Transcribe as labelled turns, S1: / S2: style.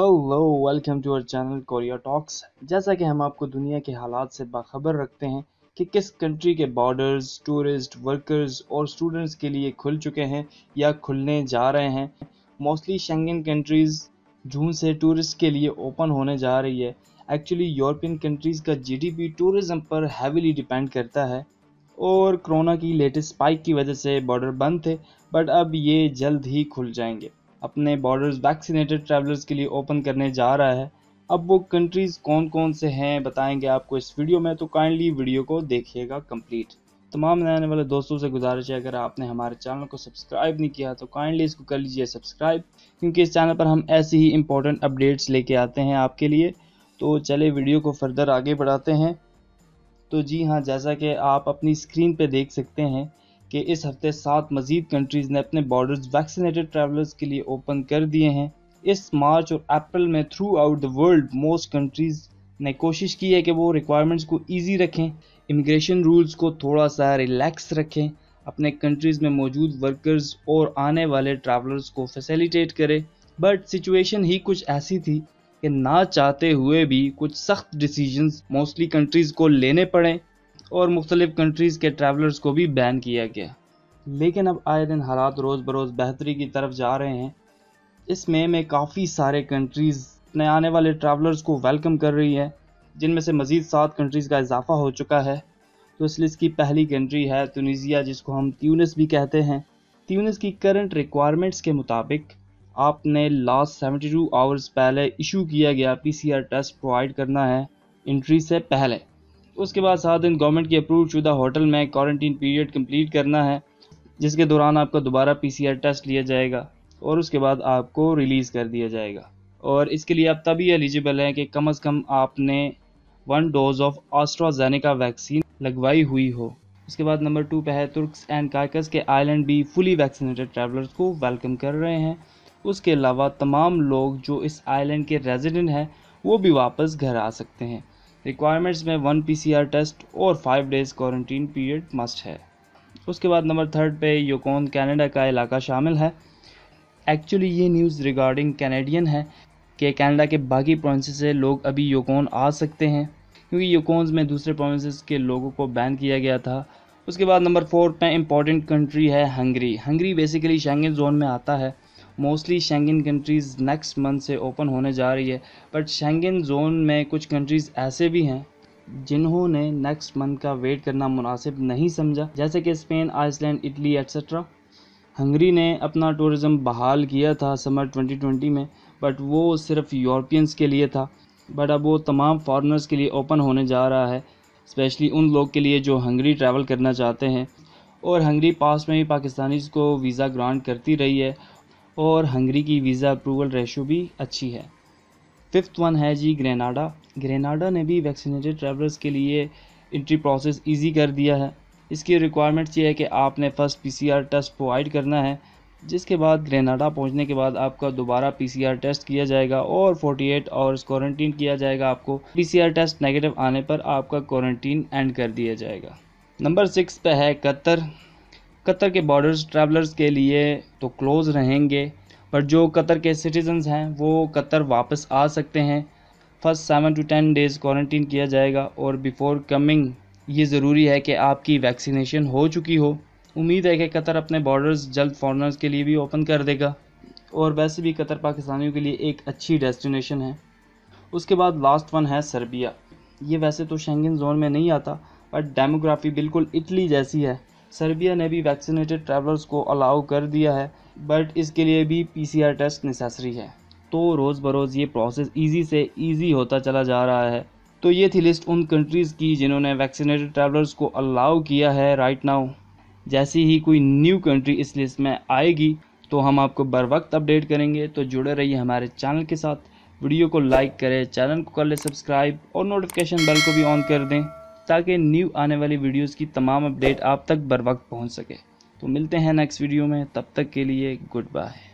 S1: Hello welcome to our channel Korea talks जैसा कि हम आपको दुनिया के हालात से बाखबर रखते हैं कि किस कंट्री के बॉर्डर्स टूरिस्ट वर्कर्स और स्टूडेंट्स के लिए खुल चुके हैं या खुलने जा रहे हैं। मोस्टली शेंगन कंट्रीज़ जून से टूरिस्ट के लिए ओपन होने जा रही है। एक्चुअली यूरोपियन कंट्रीज़ का जीडीपी टूरिज़्म पर हैविली डिपेंड करता है और कोरोना की लेटेस्ट स्पाइक की वजह से बॉर्डर बंद थे बट अब ये जल्द ही खुल जाएँगे। अपने बॉर्डर्स वैक्सीनेटेड ट्रैवलर्स के लिए ओपन करने जा रहा है। अब वो कंट्रीज़ कौन कौन से हैं, बताएँगे आपको इस वीडियो में तो काइंडली वीडियो को देखिएगा कंप्लीट तमाम नए आने वाले दोस्तों से गुजारिश है, अगर आपने हमारे चैनल को सब्सक्राइब नहीं किया तो काइंडली इसको कर लीजिए सब्सक्राइब क्योंकि इस चैनल पर हम ऐसी ही इंपॉर्टेंट अपडेट्स लेके आते हैं आपके लिए। तो चले वीडियो को फर्दर आगे बढ़ाते हैं। तो जी हाँ जैसा कि आप अपनी स्क्रीन पर देख सकते हैं कि इस हफ़्ते सात मजीद कंट्रीज़ ने अपने बॉर्डर्स वैक्सीनेटेड ट्रैवलर्स के लिए ओपन कर दिए हैं। इस मार्च और अप्रैल में throughout the world most countries ने कोशिश की है कि वो रिक्वायरमेंट्स को ईजी रखें इमिग्रेशन रूल्स को थोड़ा सा रिलैक्स रखें, अपने कंट्रीज़ में मौजूद वर्कर्स और आने वाले ट्रैवलर्स को फैसिलिटेट करें। बट सिचुएशन ही कुछ ऐसी थी कि ना चाहते हुए भी कुछ सख्त डिसीजंस मोस्टली कंट्रीज़ को लेने पड़े। और मुख्तलिफ़ कंट्रीज़ के ट्रैवलर्स को भी बैन किया गया। लेकिन अब आए दिन हालात रोज़ बरोज़ बेहतरी की तरफ़ जा रहे हैं। इस मई में काफ़ी सारे कंट्रीज़ अपने आने वाले ट्रैवलर्स को वेलकम कर रही है, जिनमें से मज़ीद सात कंट्रीज़ का इजाफा हो चुका है। तो इस लिस्ट की पहली कंट्री है तुनिजिया जिसको हम ट्यूनिस भी कहते हैं। ट्यूनिस की करंट रिक्वायरमेंट्स के मुताबिक, आपने लास्ट 72 आवर्स पहले इशू किया गया पीसीआर टेस्ट प्रोवाइड करना है इंट्री से पहले। उसके बाद सात दिन गवर्नमेंट की अप्रूव शुदा होटल में क्वारंटीन पीरियड कंप्लीट करना है, जिसके दौरान आपका दोबारा पीसीआर टेस्ट लिया जाएगा और उसके बाद आपको रिलीज़ कर दिया जाएगा। और इसके लिए आप तभी एलिजिबल हैं कि कम अज़ कम आपने one dose of AstraZeneca vaccine लगवाई हुई हो। उसके बाद नंबर टू पे है तुर्क्स एंड कायकस के आइलैंड भी फुली वैक्सीनेटेड ट्रैवलर्स को वेलकम कर रहे हैं। उसके अलावा तमाम लोग जो इस आइलैंड के रेजिडेंट हैं, वो भी वापस घर आ सकते हैं। रिक्वायरमेंट्स में वन पीसीआर टेस्ट और five days quarantine period must है। उसके बाद नंबर थर्ड पे योकोन कनाडा का इलाका शामिल है। एक्चुअली ये न्यूज़ रिगार्डिंग कैनेडियन है कि कनाडा के बाकी प्रोविंसेस से लोग अभी योकोन आ सकते हैं, क्योंकि योकोन्स में दूसरे प्रोविंसेस के लोगों को बैन किया गया था। उसके बाद नंबर फोर पे इंपॉर्टेंट कंट्री है Hungary Hungary basically Schengen zone में आता है। Mostly Schengen countries next month से ओपन होने जा रही है। बट शेंगन जोन में कुछ कंट्रीज़ ऐसे भी हैं जिन्होंने नेक्स्ट मंथ का वेट करना मुनासिब नहीं समझा। जैसे कि Spain Iceland Italy etcetera Hungary ने अपना टूरिज़्म बहाल किया था समर 2020 में बट वो सिर्फ़ यूरोपियंस के लिए था। बट अब वो तमाम फॉरनर्स के लिए ओपन होने जा रहा है स्पेशली उन लोग के लिए जो हंगरी ट्रैवल करना चाहते हैं। और हंगरी पास में भी पाकिस्तानीज़ को वीज़ा ग्रांट करती रही है और हंगरी की वीज़ा अप्रूवल रेशो भी अच्छी है। फिफ्थ वन है जी ग्रेनाडा। ग्रेनाडा ने भी वैक्सीनेटेड ट्रैवलर्स के लिए इंट्री प्रोसेस इजी कर दिया है। इसकी रिक्वायरमेंट्स ये है कि आपने फ़र्स्ट पीसीआर टेस्ट प्रोवाइड करना है, जिसके बाद ग्रेनाडा पहुँचने के बाद आपका दोबारा पीसीआर टेस्ट किया जाएगा और 48 आवर्स क्वारंटीन किया जाएगा आपको। पीसीआर टेस्ट नेगेटिव आने पर आपका क्वारंटीन एंड कर दिया जाएगा। नंबर सिक्स पे है कतर। कतर के बॉर्डर्स ट्रैवलर्स के लिए तो क्लोज़ रहेंगे बट जो कतर के सिटीजन्स हैं, वो कतर वापस आ सकते हैं। First seven to ten days quarantine किया जाएगा, और बिफ़ोर कमिंग ये ज़रूरी है कि आपकी वैक्सीनेशन हो चुकी हो। उम्मीद है कि कतर अपने बॉर्डर्स जल्द फॉरनर्स के लिए भी ओपन कर देगा, और वैसे भी कतर पाकिस्तानियों के लिए एक अच्छी डेस्टिनेशन है। उसके बाद लास्ट वन है सर्बिया। ये वैसे तो शेंगन जोन में नहीं आता बट डेमोग्राफी बिल्कुल इटली जैसी है। सर्बिया ने भी वैक्सीनेटेड ट्रैवलर्स को अलाउ कर दिया है बट इसके लिए भी पीसीआर टेस्ट नेसेसरी है। तो रोज़ बरोज़ ये प्रोसेस इजी से इजी होता चला जा रहा है। तो ये थी लिस्ट उन कंट्रीज़ की जिन्होंने वैक्सीनेटेड ट्रैवलर्स को अलाउ किया है राइट नाउ जैसी ही कोई न्यू कंट्री इस लिस्ट में आएगी तो हम आपको बर वक्त अपडेट करेंगे। तो जुड़े रहिए हमारे चैनल के साथ। वीडियो को लाइक करें चैनल को कर ले सब्सक्राइब और नोटिफिकेशन बेल को भी ऑन कर दें। ताकि न्यू आने वाली वीडियोस की तमाम अपडेट आप तक बर वक्त पहुँच सके। तो मिलते हैं नेक्स्ट वीडियो में, तब तक के लिए गुड बाय